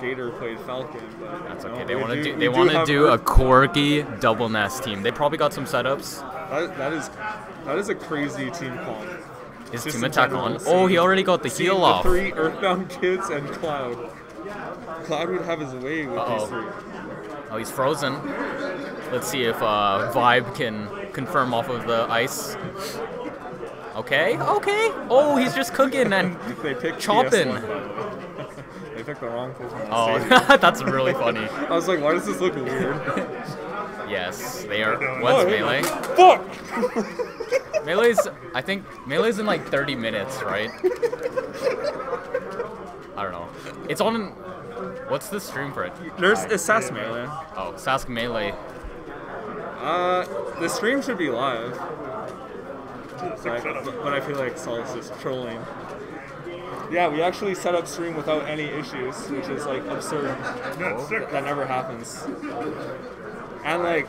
Gator played Falcon, but That's okay. know, They want to do. we They want to do a quirky double Ness team. They probably got some setups. That, that is that is a crazy team comp. His team attack on. Oh, he already got the heal the off. Three Earthbound kids and Cloud. Cloud would have his way with Uh-oh. these three. Oh, he's frozen. Let's see if uh, Vibe can confirm off of the ice. Okay, okay. Oh, he's just cooking and They chopping. PS1, by the way. They picked the wrong Pokemon. Oh, that's really funny. I was like, why does this look weird? Yes, they are. What's Oh, hey. melee? Fuck! Melee's. I think melee's in like 30 minutes, right? I don't know. It's on. What's the stream for it? There's it's Sass Melee. Oh, Sask Melee. Uh, the stream should be live. But, but I feel like Sol's just trolling. Yeah, we actually set up stream without any issues, which is like absurd. Yeah, sick. That never happens. And like,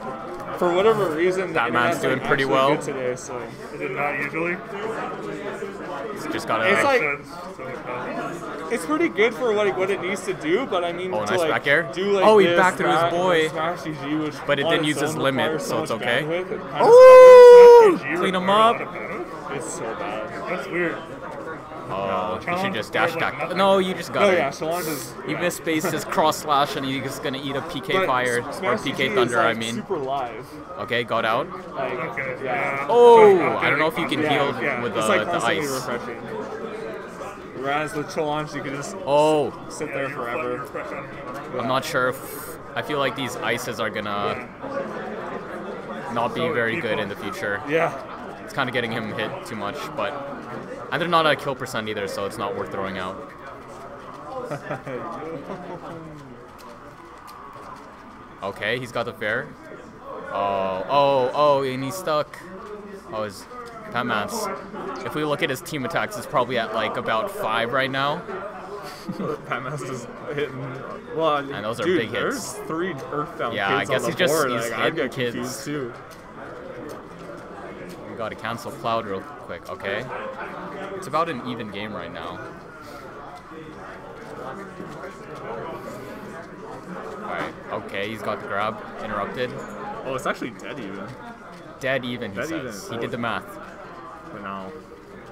for whatever reason, That the man's doing like, pretty well. good today. So Is it not usually? He's just gotta. It's like- Sense, it's pretty good for what it, what it needs to do. But I mean, Oh, to nice like back air. do like Oh, he this, backed through his boy. Smash GG, which But it didn't use his limit, requires so it's okay. bandwidth, it kinda Oh! Clean him up. lot of bandwidth? sucks. It's so bad. That's weird. Oh, uh, you should just dash requires, attack. No, you just got No, it. yeah, Solange is. He misspaced his cross slash and he's just gonna eat a PK But fire S- or PK GG thunder. is, I mean. super live. Okay, got out. Like, Okay. yeah. Oh, So, I don't know if you can yeah, heal yeah. with it's uh, the, like the ice. refreshing. Whereas with Challenge, you can just Oh, sit Yeah, there forever. you're fresh on- I'm not sure if I feel like these ices are gonna not be very good in the future. Yeah. It's kind of getting him hit too much, but and they're not a kill percent either, so it's not worth throwing out. Okay, he's got the fair. Oh, oh, oh, and he's stuck. Oh, his Batman's. If we look at his team attacks, it's probably at like about five right now. Patmas is hitting. Well, And those are dude, big hits. There's three Earthbound Yeah, I kids guess on the he's just- board. he's like, I'd hitting get kids. confused too. We gotta cancel Cloud real quick, okay? It's about an even game right now. Alright, okay, he's got the grab. Interrupted. Oh, it's actually dead even. Dead even, he Dead says. even. He did the math. But now.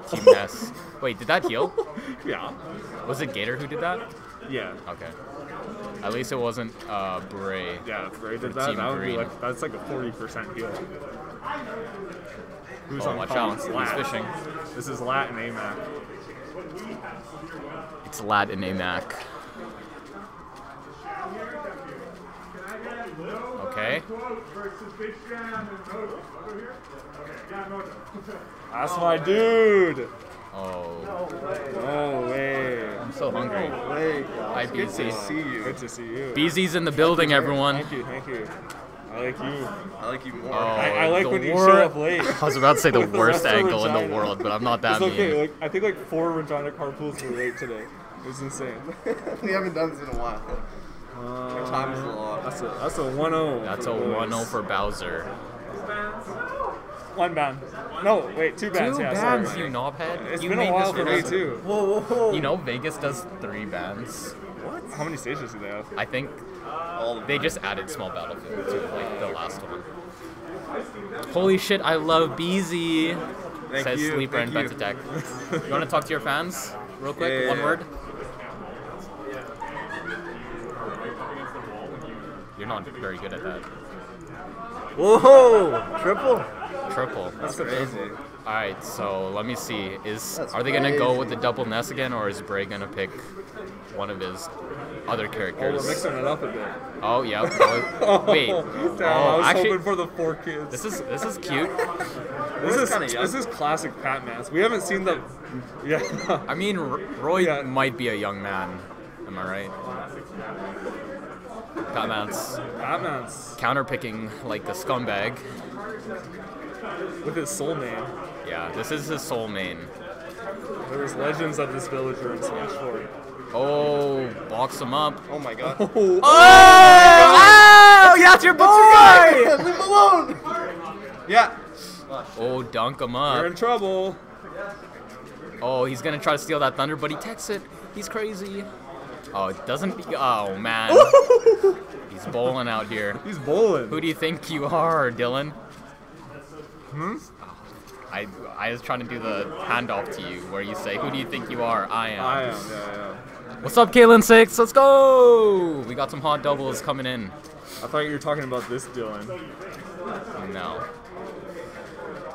Team S. Wait, did that heal? Yeah. Was it Gator who did that? Yeah. Okay. At least it wasn't uh, Bray. Yeah, if Ray did that, Team that would be Green. like that's like a 40% heal. Who's Oh, on watch out. He's fishing. This is Lat and AMAC. It's Lad and AMAC. Okay. That's my dude. Oh, No way. I'm so hungry. Way. Hi, Good to see you. Good to see you. BZ's in the building, everyone. Thank you, thank you. I like you. I like you more. Oh, I, I like the when you wor- show up late. I was about to say the With the worst rest of angle in the Regina. world, but I'm not that It's okay. mean. Like I think like four Regina carpools were late today. It was insane. we haven't done this in a while. Uh, Time is a lot. That's a that's a 1-0. That's for a the boys. 1-0 for Bowser. One ban. No, wait, two bans. Two yeah, bans, sorry. you knobhead. It's you been made a while this for me too. Whoa, whoa, whoa. You know, Vegas does three bans. What? How many stages do they have? I think All of they just added small battlefield to like the last one. Holy shit, I love BZ. Thank Says you, Sleeper and you. Attack. You want to talk to your fans real quick? Yeah, yeah, One yeah. word? You're not very good at that. Whoa! Triple? Triple. That's crazy. Alright, so let me see. Is That's are they gonna go with the double Ness again or is Bray gonna pick one of his other characters? Oh, we're characters? mixing it up a bit. Oh yeah. go- Wait. Damn, Oh, I was actually- hoping for the four kids. This is this is cute. This is kinda young. this is classic Patmans. We haven't seen the. Yeah. I mean, R- Roy Yeah. might be a young man. Am I right? Batman's Patmans counterpicking like the scumbag. With his soul name. Yeah, this is his soul main. There's legends of this villager in Smash 4. Oh, box him up. Oh my god. Oh, Oh, oh that's your boy! Leave him alone! Yeah. Oh, dunk him up. you're in trouble. Oh, he's gonna try to steal that thunder, but he techs it. He's crazy. Oh, it doesn't. Oh man, he's bowling out here. He's bowling. Who do you think you are, Dylan? Hmm? I I was trying to do the handoff to you, where you say, "Who do you think you are?" I am. I am. Yeah, yeah. What's up, Kalen Six? Let's go! We got some hot doubles coming in. I thought you were talking about this Dylan. No,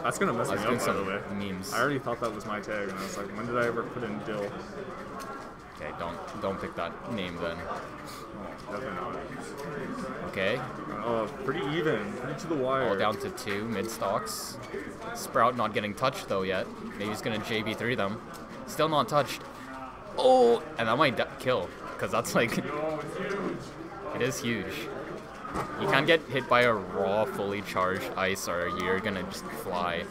That's gonna mess I me up, by the way. memes. I already thought that was my tag, and I was like, when did I ever put in Dill? Okay, don't don't pick that name then. Okay, Oh, pretty even. Pretty to the wire. all down to two mid stocks. Sprout not getting touched though yet. Maybe he's gonna JB3 them. Still not touched. Oh, and that might kill, cause that's like it is huge. You can't get hit by a raw, fully charged ice, or you're gonna just fly.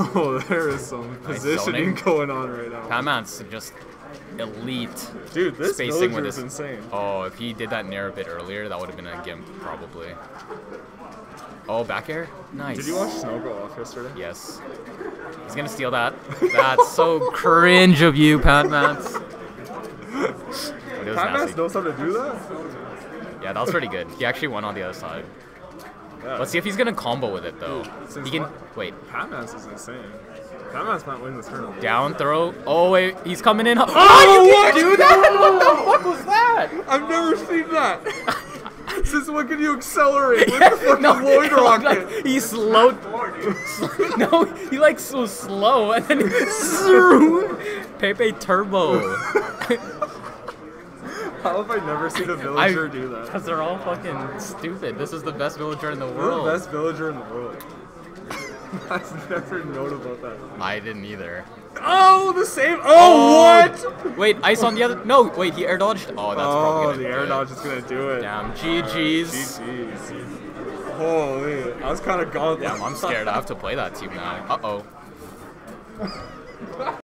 Oh, there is some positioning zoning. going on right now. Paman's just elite. Dude, this spacing with is insane. Oh, if he did that nair a bit earlier, that would have been a gimp, probably. Oh, back air? Nice. Did you watch Snow go off yesterday? Yes. He's gonna steal that. That's so cringe of you, Pat Mats. But it was Pat nasty. knows how to do that? Yeah, that was pretty good. He actually won on the other side. Yeah. Let's see if he's gonna combo with it though. He can what? wait. Patmas is insane. Pat might win this tournament. Down throw. Oh wait, he's coming in. Oh, Oh, you what? can do that? What the fuck was that? I've never seen that. Since when can you accelerate with the fucking No, Lloyd like, rocket? he slowed. no, he like so slow and then zoom. Pepe Turbo. How have I never seen a villager do that? Because they're all fucking stupid. This is the best villager in the You're world. the best villager in the world. I've never known about that. I didn't either. Oh, the same. Oh, what? Wait, ice on the other. No, wait, he air dodged. Oh, that's Oh, probably the air dodge is gonna do it. Damn, GG's. GG's. Holy, I was kind of gone. Damn, I'm scared. I have to play that team now. Uh oh.